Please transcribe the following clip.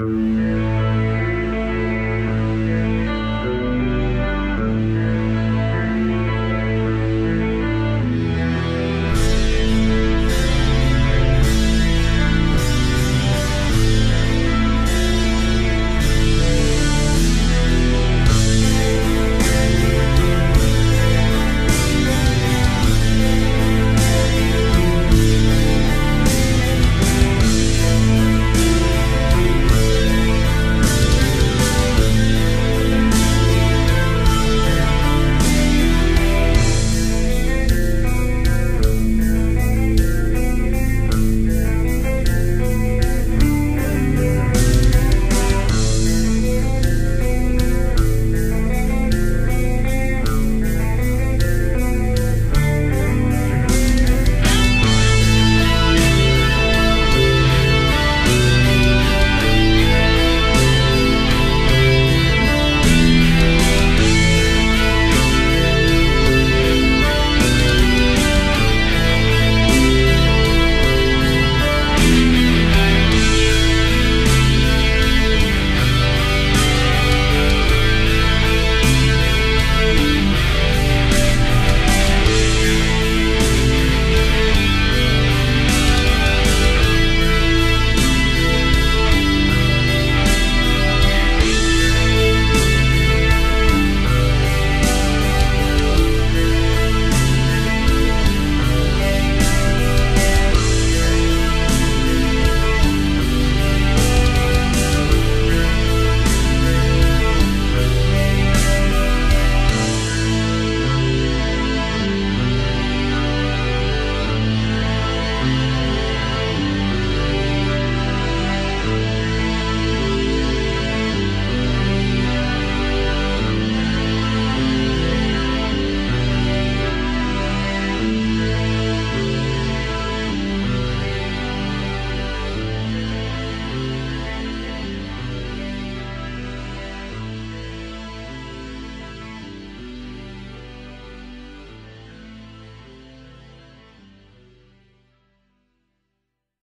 Bye.